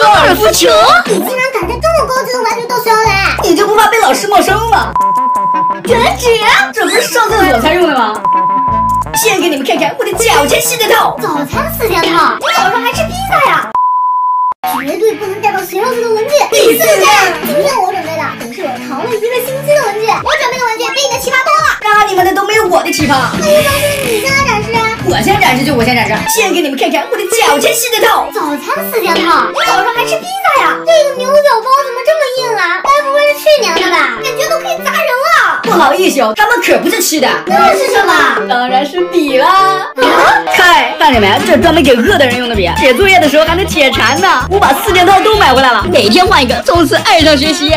高尔夫球？你竟然敢带这么高级的玩具到学校来？你就不怕被老师没收吗？卷纸？这不是上厕所才用的吗？先给你们看看我的早餐四件套。早餐四件套？你早上还吃披萨呀？绝对不能带到学校去的文具。第四件，今天我准备的可是我藏了一个星期的文具。我准备的文具比你的奇葩多了。那你们的都没有我的奇葩。那就当是你先来展示啊。我先展示就我先展示，先给你们看看我的早餐四件套。早餐四件套？你早上还吃披萨呀？这个牛角包怎么这么硬啊？该不会是去年的吧？感觉都可以砸人了。不好意思哦，他们可不是吃的。那是什么？当然是笔啦。看，看见没？这专门给饿的人用的笔，写作业的时候还能解馋呢。我把四件套都买回来了，每天换一个，从此爱上学习。切，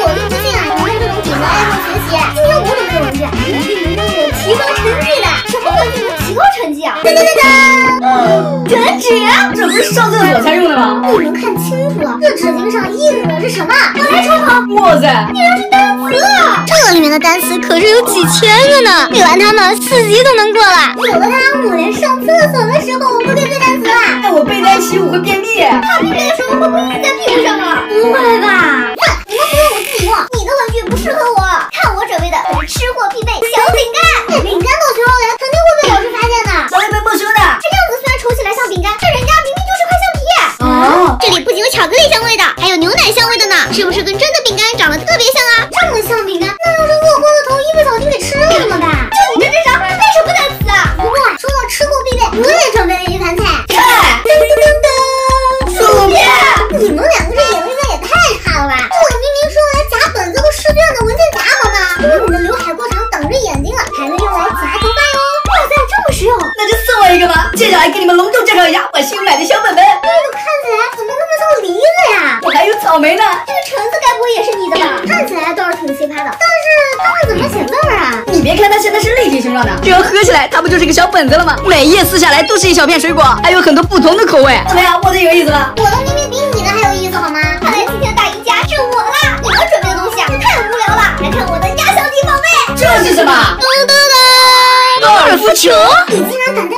我就不信啊！你们这种顶能爱上学习。今天我准备的文具噔噔噔噔，卷纸？这不是上厕所才用的吗？你们看清楚了，这纸巾上印的是什么？我来抽考。哇塞，竟然是单词！这里面的单词可是有几千个呢，背完它们四级都能过了。有了它，我连上厕所的时候我不背背单词了。那我背单词我会便秘。怕你背的时候会不会印在屁股上啊？不会吧？我新买的小本本。这个看起来怎么那么像梨子呀？我还有草莓呢。这个橙子该不会也是你的吧？看起来倒是挺奇葩的，但是它会怎么写字儿啊？你别看它现在是立体形状的，这样合起来它不就是个小本子了吗？每页撕下来都是一小片水果，还有很多不同的口味。怎么样，我的有意思吧？我的明明比你的还有意思好吗？看来今天的大赢家是我啦！你们准备的东西啊太无聊了，来看我的压箱底宝贝。这是什么？噔噔噔！高尔夫球？你竟然敢带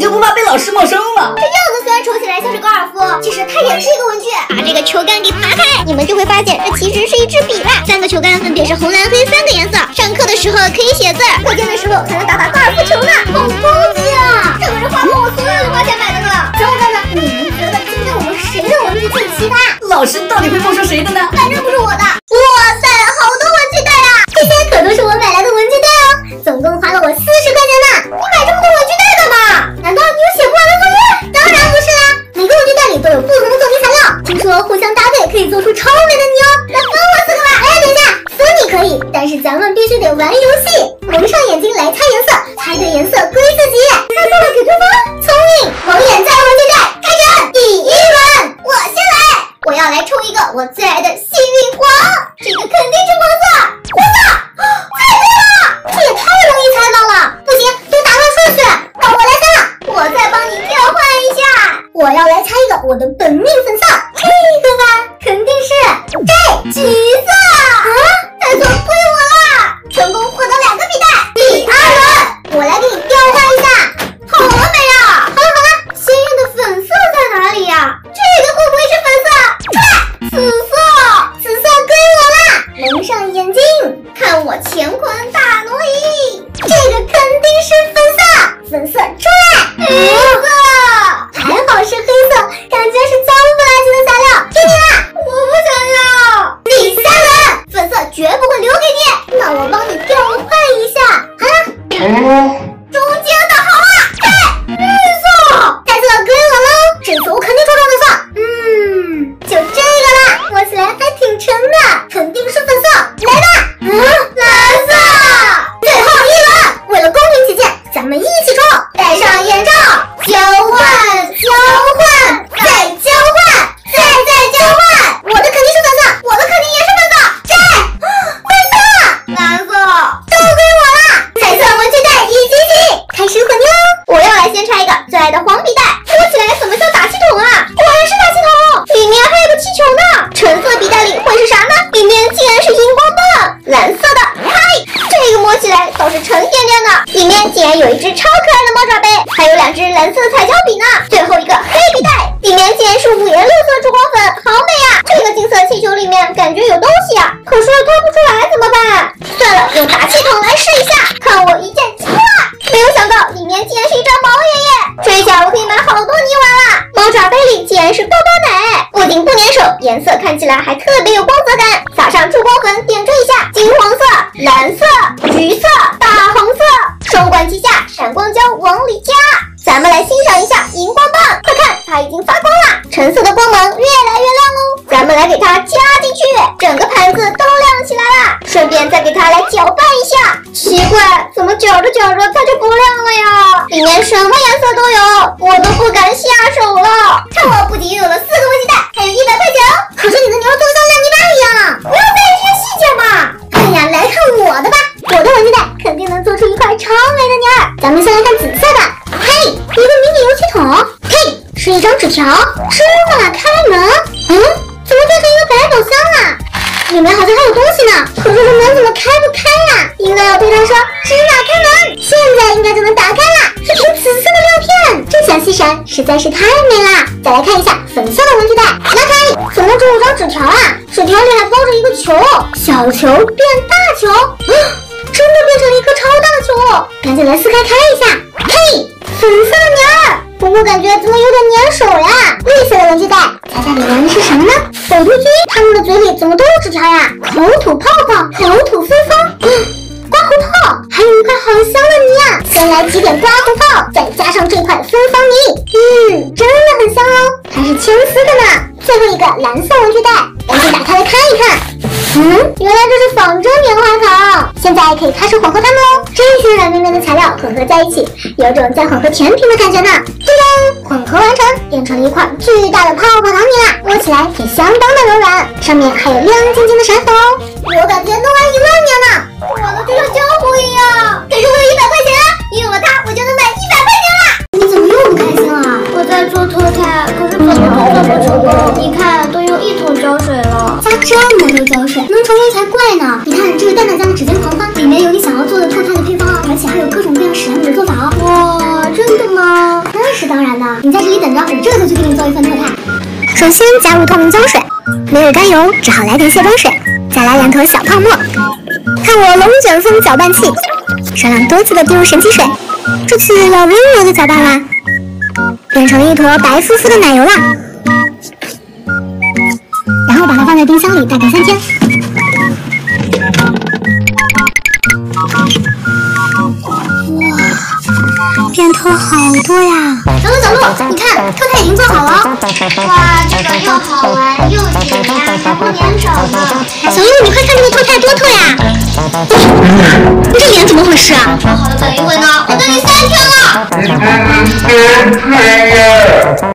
你就不怕被老师没收吗？这样子虽然瞅起来像是高尔夫，其实它也是一个文具。把这个球杆给拔开，你们就会发现这其实是一支笔啦。三个球杆分别是红、蓝、黑三个颜色。上课的时候可以写字，课间的时候还能打打高尔夫球呢，好高级啊！这可是花光我所有零花钱买的呢。小伙伴们，你们觉得今天我们谁的文具最奇葩？老师到底会没收谁的呢？反正不是我的。必须得玩游戏，蒙上眼睛来猜颜色，猜对颜色归自己，猜错了给对方。聪明，蒙眼猜文具袋，开始。第一轮，我先来。我要来抽一个我最爱的幸运黄，这个肯定是黄色，黄色，猜对了，这也太容易猜到了，不行，得打乱顺序，让我来猜，我再帮你调换一下，我要来猜一个我的本命葫芦笔袋摸起来怎么像打气筒啊？果然是打气筒里面还有个气球呢。橙色笔袋里会是啥呢？里面竟然是荧光棒蓝色的。嗨这个摸起来倒是沉甸甸的。里面竟然有一只超可爱的猫爪杯还有两只蓝色的彩胶笔呢。最后一个黑笔袋里面竟然是五颜六色珠光粉好美啊！这个金色气球里面感觉有东西啊可是我掏不出来怎么办算了用打气筒来试一下看我一键击破没有想到里面竟然是一张毛爷爷这下我可以买好多泥娃了。猫爪杯里竟然是多多奶，不仅不粘手，颜色看起来还特别有光泽感。撒上珠光粉点缀一下，金黄色、蓝色、橘色、大红色，双管齐下，闪光胶往里加。咱们来欣赏一下荧光棒，快看，它已经发光了，橙色的光芒越来越亮喽。咱们来给它加进去，整个盘子都亮起来了。顺便再给它来搅拌一下。奇怪，怎么搅着搅着它就不亮了呀？里面什么颜色都有，我都不敢下手了。看我不仅拥有了四个文具袋，还有一百块钱。可是你的牛做的像烂泥巴一样，不要在意这些细节嘛。哎呀，来看我的吧，我的文具袋肯定能做出一块超美的泥儿。咱们先来看紫色的，嘿，一个迷你油漆桶，嘿，是一张纸条，芝麻开门，嗯，怎么变成一个百宝箱了？里面好像还有东西呢，可是这门怎么开不开呀？应该要对他说芝麻开门，现在应该就能打开了。一瓶紫色的亮片，这小细闪，实在是太美了。再来看一下粉色的文具袋，拉开，怎么只有张纸条啊？纸条里还包着一个球，小球变大球，啊，真的变成了一颗超大的球，赶紧来撕开看一下，嘿，粉色的泥儿。不过感觉怎么有点粘手呀？绿色的文具袋，猜猜里面是什么呢？狗突菌，它们的嘴里怎么都有纸条呀？口吐泡泡，口吐芬芳，刮胡泡，还有一块好香的泥啊！先来几点刮胡泡，再加上这块芬芳泥，嗯，真的很香哦，还是青丝的呢。最后一个蓝色文具袋，赶紧打开来看一看。嗯，原来这是仿真棉花糖，现在可以开始混合它们喽。这些软绵绵的材料混合在一起，有种在混合甜品的感觉呢。噔噔，混合完成，变成了一块巨大的泡泡糖泥啦，摸起来也相当的柔软，上面还有亮晶晶的闪粉哦。我感觉弄完一万年呢，我的就像胶水，能成功才怪呢。你看，这个蛋蛋家的指尖狂欢，里面有你想要做的脱胎的配方哦，而且还有各种各样史莱姆的做法哦。哇，真的吗？那是当然的，你在这里等着，我这就去给你做一份脱胎。首先加入透明胶水，没有甘油，只好来点卸妆水，再来两坨小泡沫。看我龙卷风搅拌器，少量多次的滴入神奇水，这次要温柔的搅拌啦，变成了一坨白乎乎的奶油啦。然后把它放在冰箱里大概三天。小鹿，你快看这个透菜多透呀！你这脸怎么回事啊？好好的等一会呢，我等你三天了。